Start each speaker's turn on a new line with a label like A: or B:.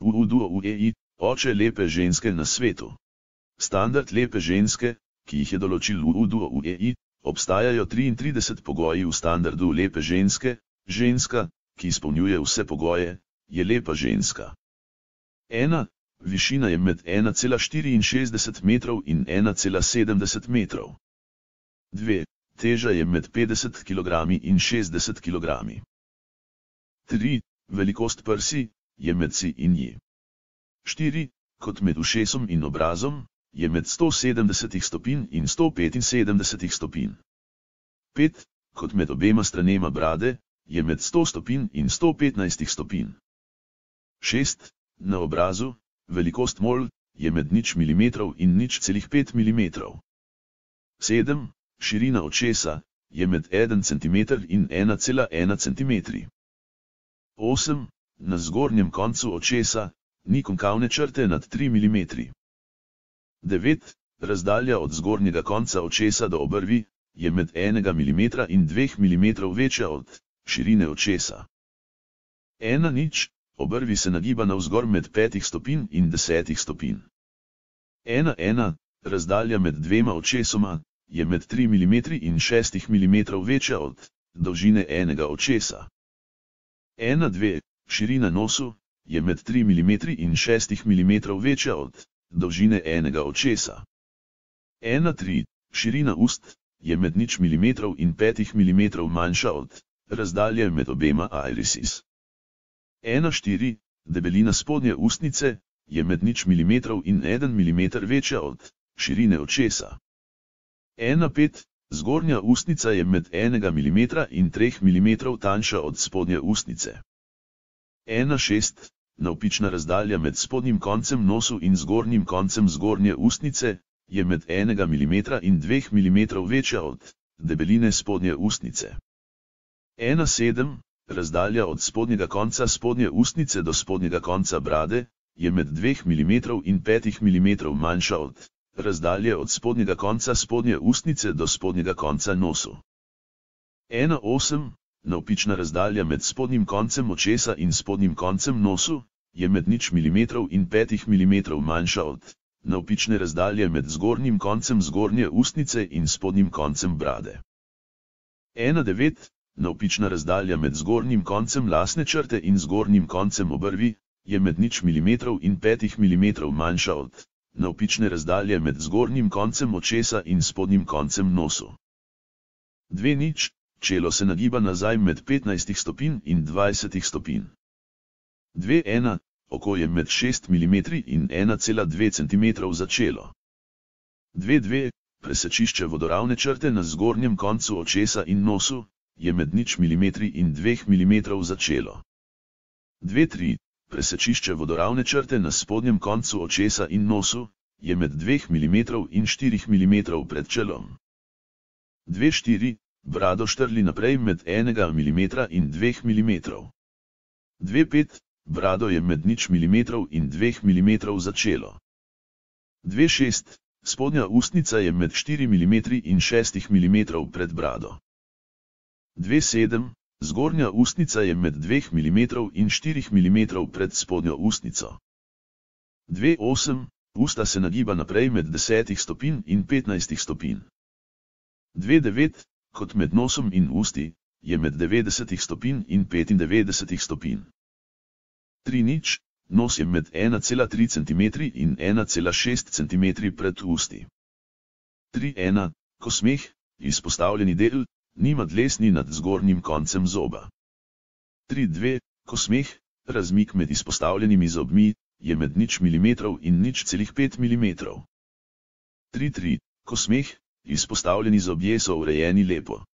A: UUDUEI, oče lepe ženske na svetu. Standard lepe ženske, ki jih je določil UUDUEI, obstajajo 33 pogoji v standardu lepe ženske, ženska, ki izpolnjuje vse pogoje, je lepa ženska. 1. Višina je med 1,64 metrov in 1,70 metrov. 2. Teža je med 50 kg in 60 kg. 3. Velikost prsi je med si in ji. 4. Kot med ušesom in obrazom je med 170 stopinj in 175 stopinj. 5. Kot med obema stranema brade je med 100 stopinj in 115 stopinj. 6. Na obrazu, velikost mol, je med nič mm in nič celih 5 mm. 7. Širina očesa, je med 1 cm in 1,1 cm. 8. Na zgornjem koncu očesa, ni konkavne črte nad 3 mm. 9. Razdalja od zgornjega konca očesa do obrvi, je med 1 mm in 2 mm večja od širine očesa. Ena nič, obrvi se nagiba navzgor med petih stopinj in desetih stopinj. Ena ena, razdalja med dvema očesoma, je med 3 mm in 6 mm večja od dolžine enega očesa. Ena dve, širina nosu, je med 3 mm in 6 mm večja od dolžine enega očesa. Ena tri, širina ust, je med nič mm in 5 mm manjša od razdalje med obema irisis. 1,4, debelina spodnje ustnice, je med nič mm in 1 mm večja od širine očesa. 1,5, zgornja ustnica je med 1 mm in 3 mm tanjša od spodnje ustnice. 1,6, navpična razdalja med spodnjim koncem nosu in zgornjim koncem zgornje ustnice, je med 1 mm in 2 mm večja od debeline spodnje ustnice. 1,7, razdalja od spodnjega konca spodnje ustnice do spodnjega konca brade, je med 2 mm in 5 mm manjša od razdalje od spodnjega konca spodnje ustnice do spodnjega konca nosu. 1,8, navpična razdalja med spodnjim koncem očesa in spodnjim koncem nosu, je med nič mm in 5 mm manjša od navpične razdalje med zgornjim koncem zgornje ustnice in spodnjim koncem brade. 1,9, Navpična razdalja med zgornjim koncem lasne črte in zgornjim koncem obrvi, je med nič mm in petih mm manjša od navpične razdalje med zgornjim koncem očesa in spodnjim koncem nosu. Dve nič, čelo se nagiba nazaj med 15 stopinj in 20 stopinj. Dve ena, oko je med 6 mm in 1,2 cm za čelo. Dve dve, presečišče vodoravne črte na zgornjem koncu očesa in nosu, je med nič mm in 2 mm začelo. 2-3, presečišče vodoravne črte na spodnjem koncu očesa in nosu, je med 2 mm in 4 mm pred čelom. 2-4, brado štrli naprej med 1 mm in 2 mm. 2-5, brado je med nič mm in 2 mm začelo. 2-6, spodnja ustnica je med 4 mm in 6 mm pred brado. 2,7, zgornja ustnica je med 2 mm in 4 mm pred spodnjo ustnico. 2,8, usta se nagiba naprej med 10 stopinj in 15 stopinj. 2,9, kot med nosom in usti, je med 90 stopinj in 95 stopinj. 3 nič, nos je med 1,3 cm in 1,6 cm pred usti. 3,1, ko smeh, izpostavljeni del, nima dlesni nad zgornjim koncem zoba. 3-2, ko smeh, razmik med izpostavljenimi zobmi, je med nič mm in nič celih 5 mm. 3-3, ko smeh, izpostavljeni zobje so urejeni lepo.